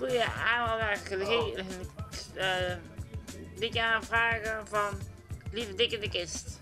goede aan Uh, dit aanvragen van Lieve dikke de Kist.